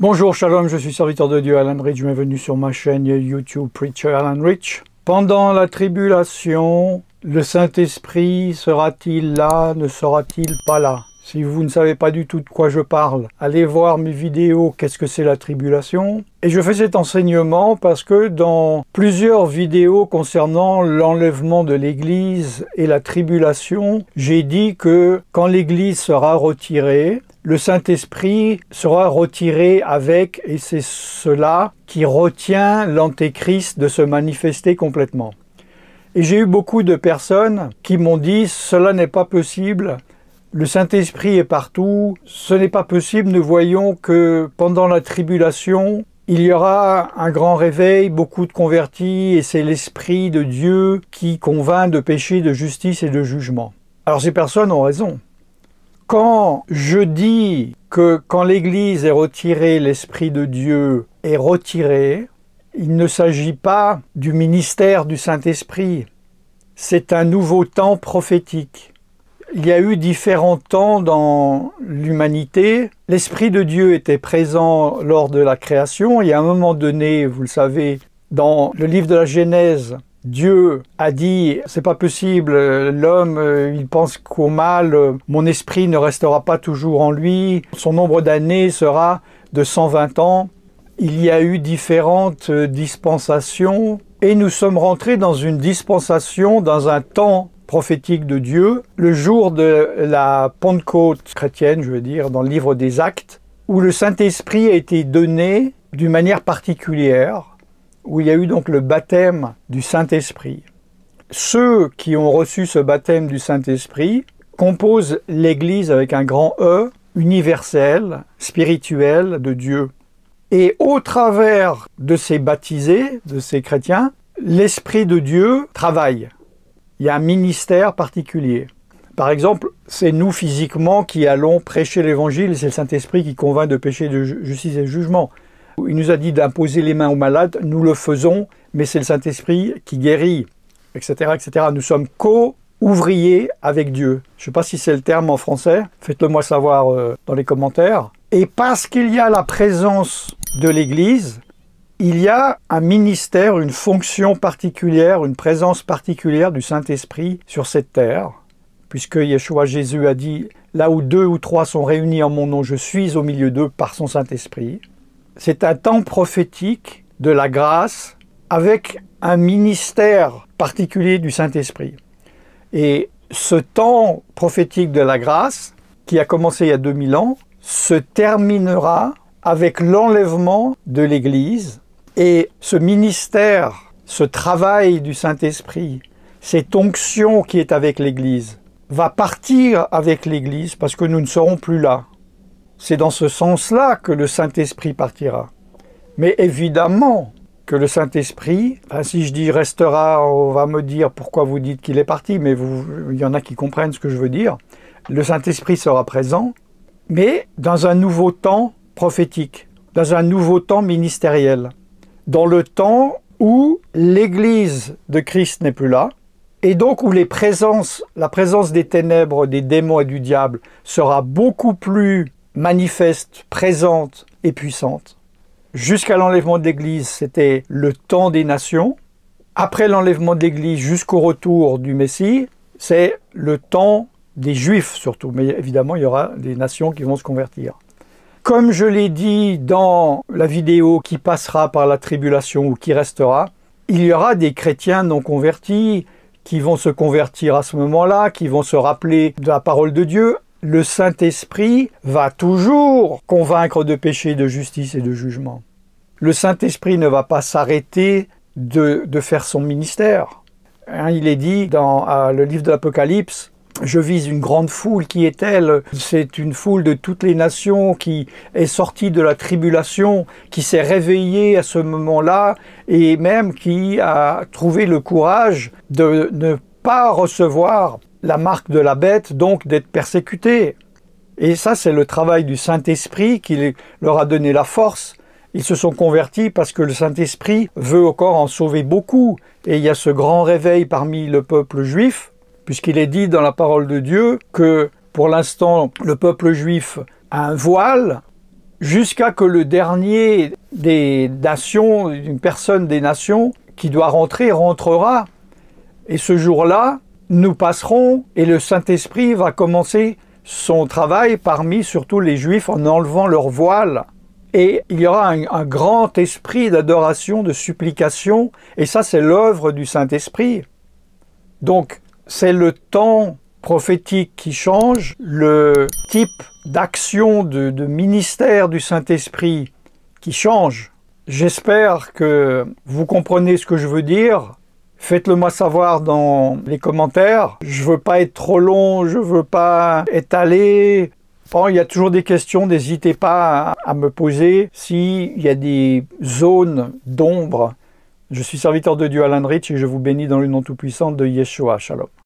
Bonjour, shalom, je suis serviteur de Dieu Alan Rich, bienvenue sur ma chaîne YouTube Preacher Alan Rich. Pendant la tribulation, le Saint-Esprit sera-t-il là, ne sera-t-il pas là? Si vous ne savez pas du tout de quoi je parle, allez voir mes vidéos Qu'est-ce que c'est la tribulation? Et je fais cet enseignement parce que dans plusieurs vidéos concernant l'enlèvement de l'Église et la tribulation, j'ai dit que quand l'Église sera retirée, le Saint-Esprit sera retiré avec, et c'est cela qui retient l'Antéchrist de se manifester complètement. Et j'ai eu beaucoup de personnes qui m'ont dit cela n'est pas possible, le Saint-Esprit est partout, ce n'est pas possible, nous voyons que pendant la tribulation, il y aura un grand réveil, beaucoup de convertis, et c'est l'Esprit de Dieu qui convainc de péché, de justice et de jugement. Alors ces personnes ont raison. Quand je dis que quand l'Église est retirée, l'Esprit de Dieu est retiré, il ne s'agit pas du ministère du Saint-Esprit. C'est un nouveau temps prophétique. Il y a eu différents temps dans l'humanité. L'Esprit de Dieu était présent lors de la création et à un moment donné, vous le savez, dans le livre de la Genèse, Dieu a dit c'est pas possible, l'homme euh, il pense qu'au mal, euh, mon esprit ne restera pas toujours en lui, son nombre d'années sera de 120 ans. Il y a eu différentes euh, dispensations et nous sommes rentrés dans une dispensation, dans un temps prophétique de Dieu, le jour de la Pentecôte chrétienne, je veux dire, dans le livre des Actes, où le Saint-Esprit a été donné d'une manière particulière où il y a eu donc le baptême du Saint-Esprit. Ceux qui ont reçu ce baptême du Saint-Esprit composent l'Église avec un grand E, universel, spirituel de Dieu. Et au travers de ces baptisés, de ces chrétiens, l'Esprit de Dieu travaille. Il y a un ministère particulier. Par exemple, c'est nous physiquement qui allons prêcher l'Évangile, c'est le Saint-Esprit qui convainc de péché, de justice et de jugement. Il nous a dit d'imposer les mains aux malades, nous le faisons, mais c'est le Saint-Esprit qui guérit, etc., etc. Nous sommes co-ouvriers avec Dieu. Je ne sais pas si c'est le terme en français, faites-le moi savoir euh, dans les commentaires. Et parce qu'il y a la présence de l'Église, il y a un ministère, une fonction particulière, une présence particulière du Saint-Esprit sur cette terre, puisque Yeshua Jésus a dit, là où deux ou trois sont réunis en mon nom, je suis au milieu d'eux par son Saint-Esprit c'est un temps prophétique de la grâce avec un ministère particulier du Saint-Esprit. Et ce temps prophétique de la grâce, qui a commencé il y a 2000 ans, se terminera avec l'enlèvement de l'Église et ce ministère, ce travail du Saint-Esprit, cette onction qui est avec l'Église, va partir avec l'Église parce que nous ne serons plus là. C'est dans ce sens-là que le Saint-Esprit partira. Mais évidemment que le Saint-Esprit, si je dis restera, on va me dire pourquoi vous dites qu'il est parti, mais il y en a qui comprennent ce que je veux dire. Le Saint-Esprit sera présent, mais dans un nouveau temps prophétique, dans un nouveau temps ministériel, dans le temps où l'Église de Christ n'est plus là, et donc où la présence des ténèbres, des démons et du diable sera beaucoup plus manifeste, présente et puissante. Jusqu'à l'enlèvement de l'Église, c'était le temps des nations. Après l'enlèvement de l'Église jusqu'au retour du Messie, c'est le temps des Juifs surtout. Mais évidemment, il y aura des nations qui vont se convertir. Comme je l'ai dit dans la vidéo qui passera par la tribulation ou qui restera, il y aura des chrétiens non convertis qui vont se convertir à ce moment-là, qui vont se rappeler de la parole de Dieu, le Saint-Esprit va toujours convaincre de péché, de justice et de jugement. Le Saint-Esprit ne va pas s'arrêter de, faire son ministère. Hein, il est dit dans le livre de l'Apocalypse, je vise une grande foule qui est-elle C'est une foule de toutes les nations qui est sortie de la tribulation, qui s'est réveillée à ce moment-là et même qui a trouvé le courage de ne pas recevoir la marque de la bête, donc d'être persécuté. Et ça, c'est le travail du Saint-Esprit qui leur a donné la force. Ils se sont convertis parce que le Saint-Esprit veut encore en sauver beaucoup. Et il y a ce grand réveil parmi le peuple juif, puisqu'il est dit dans la parole de Dieu que pour l'instant, le peuple juif un voile jusqu'à que le dernier des nations, une personne des nations qui doit rentrer, rentrera. Et ce jour-là, nous passerons et le Saint-Esprit va commencer son travail parmi surtout les Juifs en enlevant leur voile. Et il y aura un, grand esprit d'adoration, de supplication, et ça c'est l'œuvre du Saint-Esprit. Donc c'est le temps prophétique qui change, le type d'action, de, ministère du Saint-Esprit qui change. J'espère que vous comprenez ce que je veux dire. Faites-le moi savoir dans les commentaires. Je veux pas être trop long, je veux pas étaler. Il y a toujours des questions, n'hésitez pas à, me poser s'il y a des zones d'ombre. Je suis serviteur de Dieu Alan Rich et je vous bénis dans le nom tout-puissant de Yeshua. Shalom.